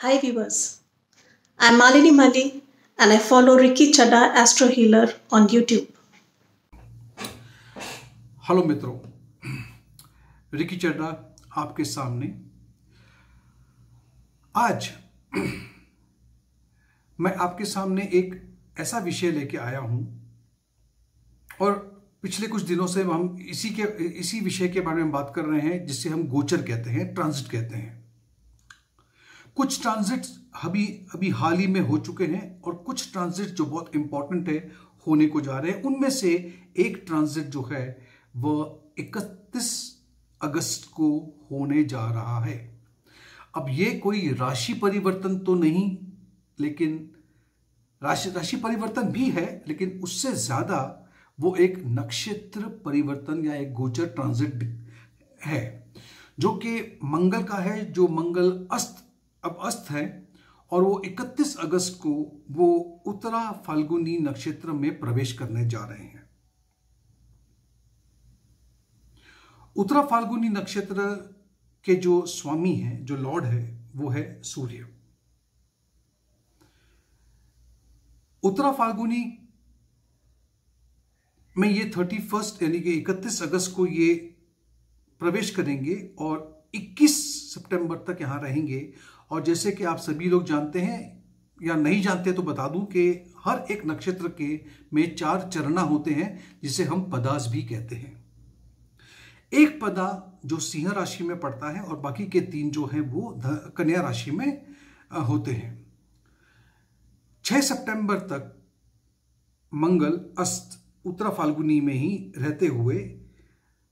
Hi viewers, I'm Malini Mali and I follow Ricky Chadda Astro Healer on YouTube. Hello मित्रों। रिकी चड्डा आपके सामने। आज मैं आपके सामने एक ऐसा विषय लेके आया हूँ और पिछले कुछ दिनों से हम इसी के इसी विषय के बारे में बात कर रहे हैं जिसे हम गोचर कहते हैं ट्रांजिट कहते हैं। कुछ ट्रांजिट अभी अभी हाल ही में हो चुके हैं और कुछ ट्रांजिट जो बहुत इंपॉर्टेंट है, होने को जा रहे हैं। उनमें से एक ट्रांजिट जो है वह 31 अगस्त को होने जा रहा है। अब ये कोई राशि परिवर्तन तो नहीं, लेकिन राशि राशि परिवर्तन भी है, लेकिन उससे ज़्यादा वो एक नक्षत्र परिवर्तन या एक गोचर ट्रांजिट है, जो कि मंगल का है, जो मंगल अस्त अब अस्त है और वो 31 अगस्त को वो उत्तरा फाल्गुनी नक्षत्र में प्रवेश करने जा रहे हैं। उत्तरा फाल्गुनी नक्षत्र के जो स्वामी हैं, जो लॉर्ड है, वो है सूर्य। उत्तरा फाल्गुनी में ये थर्टी फ़र्स्ट यानी कि इकतीस अगस्त को ये प्रवेश करेंगे और 21 सितंबर तक यहाँ रहेंगे। और जैसे कि आप सभी लोग जानते हैं या नहीं जानते तो बता दूँ कि हर एक नक्षत्र के में चार चरणा होते हैं, जिसे हम पदास भी कहते हैं। एक पदा जो सिंह राशि में पड़ता है और बाकी के तीन जो हैं वो कन्या राशि में होते हैं। 6 सितंबर तक मंगल, अस्त, उत्तरा फाल्गुनी में ही रहते हुए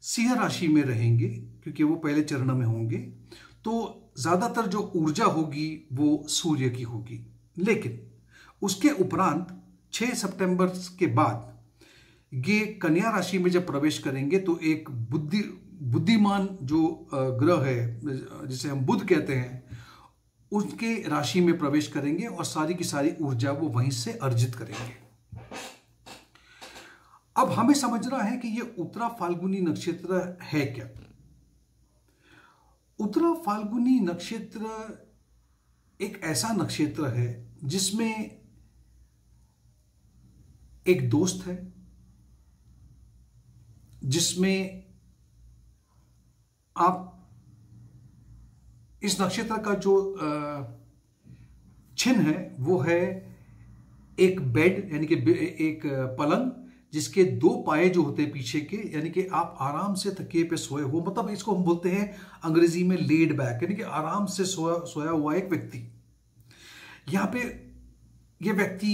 सिंह राशि में रहेंगे, क्योंकि वो पहले चरण में होंगे। तो ज़्यादातर जो ऊर्जा होगी वो सूर्य की होगी। लेकिन उसके उपरांत 6 सितंबर के बाद ये कन्या राशि में जब प्रवेश करेंगे तो एक बुद्धि, बुद्धिमान जो ग्रह है, जिसे हम बुद्ध कहते हैं उसके राशि में प्रवेश करेंगे और सारी की सारी ऊर्जा वो वहीं से अर्जित करेंगे। अब हमें समझना है कि ये उत्तरा फाल्गुनी नक्षत्र है क्या? उत्तरा फाल्गुनी नक्षत्र एक ऐसा नक्षत्र है जिसमें एक दोस्त है, जिसमें आप इस नक्षत्र का जो चिन्ह है, वो है एक बेड, यानी कि एक पलंग जिसके दो पाए जो होते हैं पीछे के, यानी कि आप आराम से तकिए पे सोए हो मतलब इसको हम बोलते हैं अंग्रेज़ी में लेड बैक यानी कि आराम से सोया सोया हुआ एक व्यक्ति। यहाँ पे ये व्यक्ति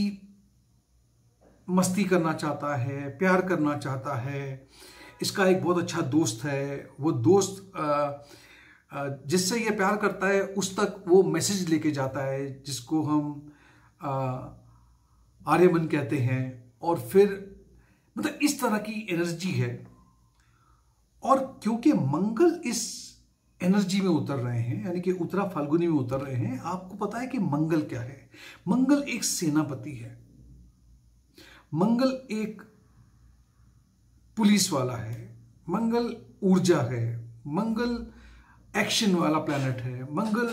मस्ती करना चाहता है, प्यार करना चाहता है। इसका एक बहुत अच्छा दोस्त है। वो दोस्त जिससे ये प्यार करता है, उस तक वो मैसेज लेके जाता है, जिसको हम आर्यमन कहते हैं। और फिर मतलब इस तरह की एनर्जी है। और क्योंकि मंगल इस एनर्जी में उतर रहे हैं, यानी कि उत्तरा फाल्गुनी में उतर रहे हैं, आपको पता है कि मंगल क्या है? मंगल एक सेनापति है। मंगल एक पुलिस वाला है। मंगल ऊर्जा है। मंगल एक्शन वाला प्लैनेट है। मंगल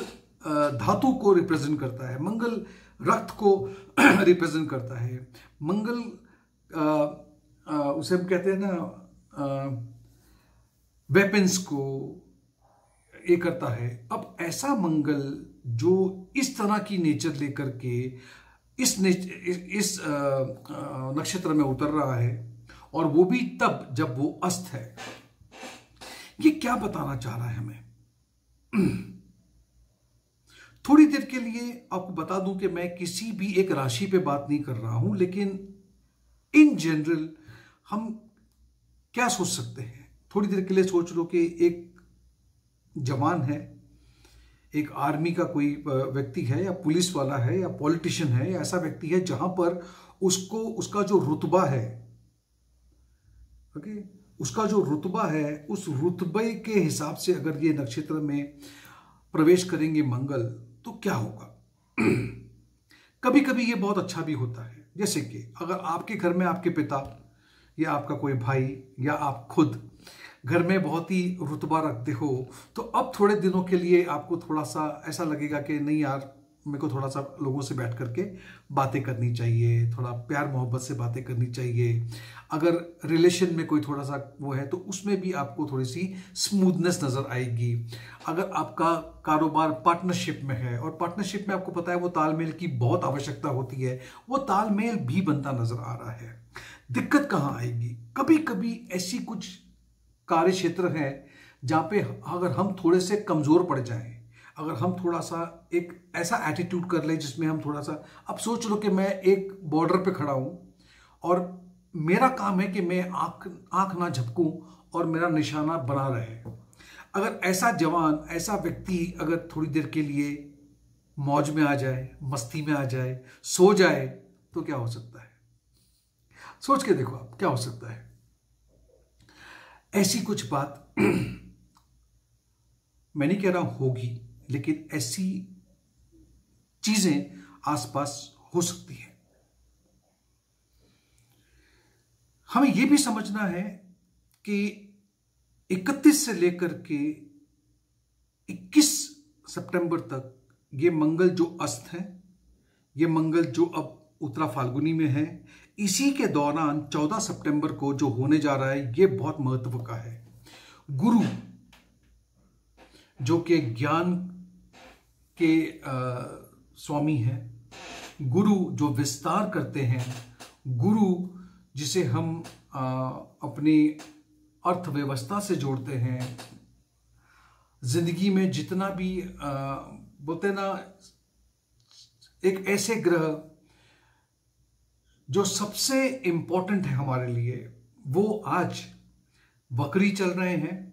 धातु को रिप्रेजेंट करता है। मंगल रक्त को रिप्रेजेंट करता है। मंगल उसे हम कहते हैं ना वेपन्स को ये करता है। अब ऐसा मंगल जो इस तरह की नेचर लेकर के इस इस नक्षत्र में उतर रहा है और वो भी तब जब वो अस्त है। ये क्या बताना चाह रहा है हमें? थोड़ी देर के लिए आपको बता दूँ कि मैं किसी भी एक राशि पे बात नहीं कर रहा हूँ, लेकिन इन जनरल हम क्या सोच सकते हैं? थोड़ी देर के लिए सोच लो कि एक जवान है, एक आर्मी का कोई व्यक्ति है या पुलिस वाला है या पॉलिटिशियन है या ऐसा व्यक्ति है जहाँ पर उसको, उसका जो रुतबा है, ओके? उसका जो रुतबा है, उस रुतबे के हिसाब से अगर ये नक्षत्र में प्रवेश करेंगे मंगल तो क्या होगा? कभी कभी ये बहुत अच्छा भी होता है। जैसे कि अगर आपके घर में आपके पिता या आपका कोई भाई या आप खुद घर में बहुत ही रुतबा रखते हो तो अब थोड़े दिनों के लिए आपको थोड़ा सा ऐसा लगेगा कि नहीं यार मेरे को थोड़ा सा लोगों से बैठ करके बातें करनी चाहिए, थोड़ा प्यार मोहब्बत से बातें करनी चाहिए। अगर रिलेशन में कोई थोड़ा सा वो है तो उसमें भी आपको थोड़ी सी स्मूथनेस नज़र आएगी। अगर आपका कारोबार पार्टनरशिप में है, और पार्टनरशिप में आपको पता है वो तालमेल की बहुत आवश्यकता होती है, वो तालमेल भी बनता नज़र आ रहा है। दिक्कत कहाँ आएगी? कभी कभी ऐसी कुछ कार्य क्षेत्र हैं, जहाँ पे अगर हम थोड़े से कमज़ोर पड़ जाएँ अगर हम थोड़ा सा एक ऐसा एटीट्यूड कर ले जिसमें हम थोड़ा सा, अब सोच लो कि मैं एक बॉर्डर पे खड़ा हूँ और मेरा काम है कि मैं आँख आँख ना झपकूं और मेरा निशाना बना रहे। अगर ऐसा जवान, ऐसा व्यक्ति अगर थोड़ी देर के लिए मौज में आ जाए, मस्ती में आ जाए, सो जाए तो क्या हो सकता है? सोच के देखो आप, क्या हो सकता है? ऐसी कुछ बात मैं नहीं कह रहा होगी। लेकिन ऐसी चीज़ें आसपास हो सकती है। हमें यह भी समझना है कि 31 से लेकर के 21 सितंबर तक ये मंगल जो अस्त है, ये मंगल जो अब उत्तरा फाल्गुनी में है, इसी के दौरान 14 सितंबर को जो होने जा रहा है, ये बहुत महत्व का है। गुरु, जो कि ज्ञान के आ, स्वामी हैं। गुरु जो विस्तार करते हैं गुरु जिसे हम आ, अपनी अर्थव्यवस्था से जोड़ते हैं ज़िंदगी में जितना भी आ, बोलते ना एक ऐसे ग्रह जो सबसे इंपॉर्टेंट है हमारे लिए वो आज बकरी चल रहे हैं।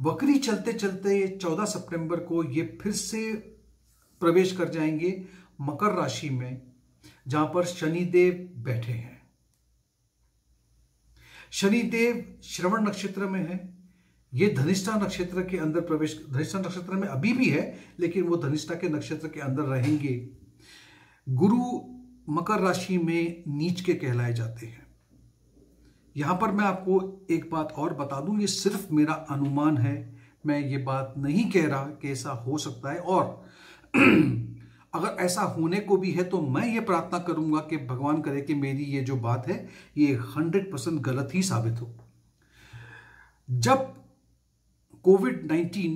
वक्री चलते चलते चौदह सितंबर को ये फिर से प्रवेश कर जाएँगे मकर राशि में, जहाँ पर शनिदेव बैठे हैं। शनिदेव श्रवण नक्षत्र में है। ये धनिष्ठा नक्षत्र के अंदर प्रवेश, धनिष्ठा नक्षत्र में अभी भी है, लेकिन वो धनिष्ठा के नक्षत्र के अंदर रहेंगे। गुरु मकर राशि में नीच के कहलाए जाते हैं। यहाँ पर मैं आपको एक बात और बता दूँ, ये सिर्फ़ मेरा अनुमान है। मैं ये बात नहीं कह रहा कि ऐसा हो सकता है। और अगर ऐसा होने को भी है तो मैं ये प्रार्थना करूँगा कि भगवान करे कि मेरी ये जो बात है, ये हंड्रेड परसेंट गलत ही साबित हो। जब कोविड नाइन्टीन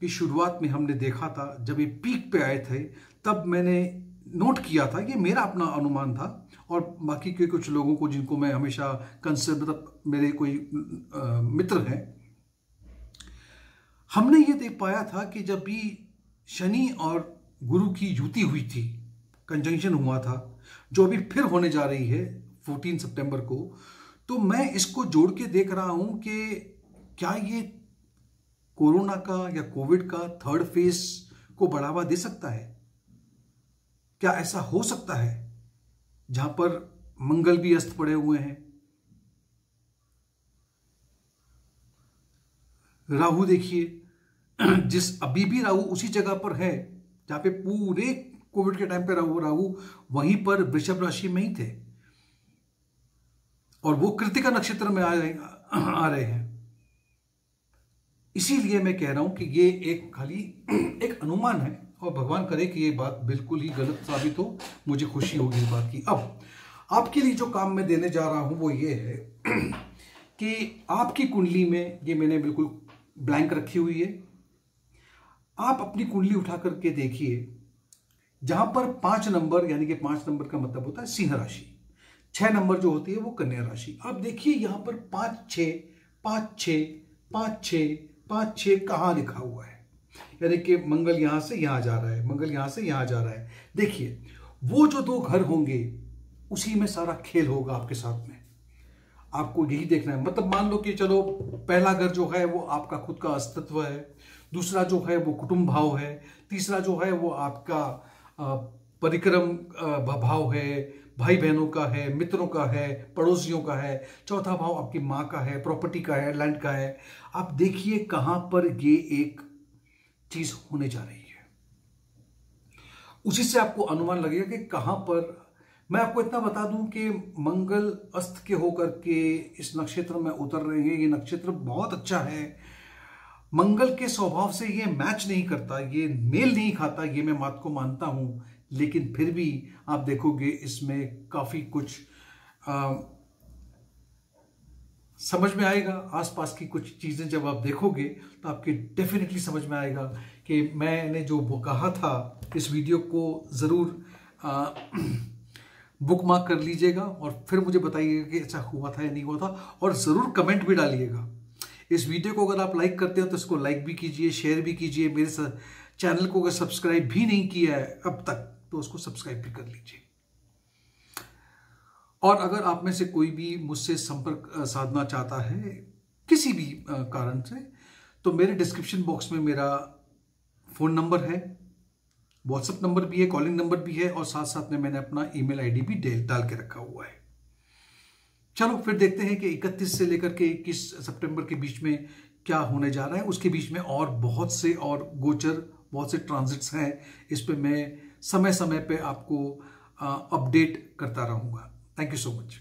की शुरुआत में हमने देखा था, जब ये पीक पे आए थे, तब मैंने नोट किया था, ये मेरा अपना अनुमान था। और बाकी के कुछ लोगों को जिनको मैं हमेशा कंसिडर मतलब मेरे कोई आ, मित्र हैं हमने ये देख पाया था कि जब भी शनि और गुरु की युति हुई थी कंजंक्शन हुआ था जो अभी फिर होने जा रही है 14 सितंबर को तो मैं इसको जोड़ के देख रहा हूँ कि क्या ये कोरोना का या कोविड का थर्ड फ़ेज़ को बढ़ावा दे सकता है? क्या ऐसा हो सकता है? जहाँ पर मंगल भी अस्त पड़े हुए हैं। राहु देखिए, जिस अभी भी राहु उसी जगह पर है, जहाँ पे पूरे कोविड के टाइम पे राहु राहु वहीं पर वृषभ राशि में ही थे। और वो कृतिका नक्षत्र में आ रहे आ रहे हैं। इसीलिए मैं कह रहा हूँ कि ये एक खाली एक अनुमान है और भगवान करे कि ये बात बिल्कुल ही गलत साबित हो, मुझे खुशी होगी इस बात की। अब, आपके लिए जो काम मैं देने जा रहा हूँ वो ये है कि आपकी कुंडली में ये मैंने बिल्कुल ब्लैंक रखी हुई है। आप अपनी कुंडली उठा करके देखिए, जहाँ पर पाँच नंबर, यानी कि पाँच नंबर का मतलब होता है सिंह राशि। छह नंबर जो होती है वो कन्या राशि। आप देखिए यहाँ पर पाँच छ पाँच छ पाँच छ पाँच छ कहाँ लिखा हुआ है। यानी कि मंगल यहाँ से यहाँ जा रहा है, मंगल यहाँ से यहाँ जा रहा है। देखिए, वो जो दो घर होंगे, उसी में सारा खेल होगा आपके साथ में। आपको यही देखना है। मतलब मान लो कि चलो, पहला घर जो है, वो आपका खुद का अस्तित्व है। दूसरा जो है, वो कुटुंब भाव है। तीसरा जो है, वो आपका परिक्रम भाव है भाई बहनों का है, मित्रों का है, पड़ोसियों का है। चौथा भाव आपकी माँ का है, प्रॉपर्टी का है, लैंड का है। आप देखिए कहाँ पर ये एक चीज़ होने जा रही है। उसी से आपको अनुमान लगेगा कि कहाँ पर मैं आपको इतना बता दूँ कि मंगल अस्त के होकर के इस नक्षत्र में उतर रहे हैं। ये नक्षत्र बहुत अच्छा है। मंगल के स्वभाव से ये मैच नहीं करता ये मेल नहीं खाता ये मैं बात को मानता हूँ। लेकिन फिर भी आप देखोगे इसमें काफ़ी कुछ आ, समझ में आएगा, आसपास की कुछ चीज़ें जब आप देखोगे तो आपके डेफिनेटली समझ में आएगा कि मैंने जो कहा था, इस वीडियो को ज़रूर बुक मार्क कर लीजिएगा और फिर मुझे बताइएगा कि ऐसा हुआ था या नहीं हुआ था और ज़रूर कमेंट भी डालिएगा। इस वीडियो को अगर आप लाइक करते हो तो इसको लाइक भी कीजिए शेयर भी कीजिए। मेरे चैनल को अगर सब्सक्राइब भी नहीं किया है अब तक तो उसको सब्सक्राइब भी कर लीजिए। और अगर आप में से कोई भी मुझसे संपर्क साधना चाहता है किसी भी कारण से तो मेरे डिस्क्रिप्शन बॉक्स में मेरा फ़ोन नंबर है व्हाट्सएप नंबर भी है कॉलिंग नंबर भी है, और साथ साथ में मैंने अपना ईमेल आईडी भी डाल के रखा हुआ है। चलो, फिर देखते हैं कि 31 से लेकर के 21 सितंबर के बीच में क्या होने जा रहा है। उसके बीच में और बहुत से और गोचर, बहुत से ट्रांजिट्स हैं, इस पर मैं समय समय पे आपको अपडेट करता रहूँगा। Thank you so much